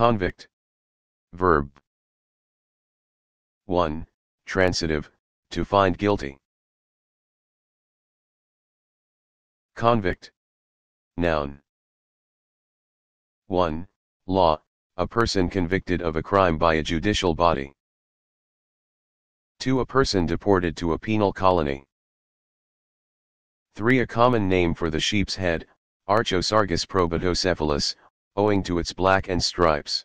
Convict. Verb. 1. Transitive, to find guilty. Convict. Noun. 1. Law, a person convicted of a crime by a judicial body. 2. A person deported to a penal colony. 3. A common name for the sheep's head, Archosargus probatocephalus, owing to its black and stripes.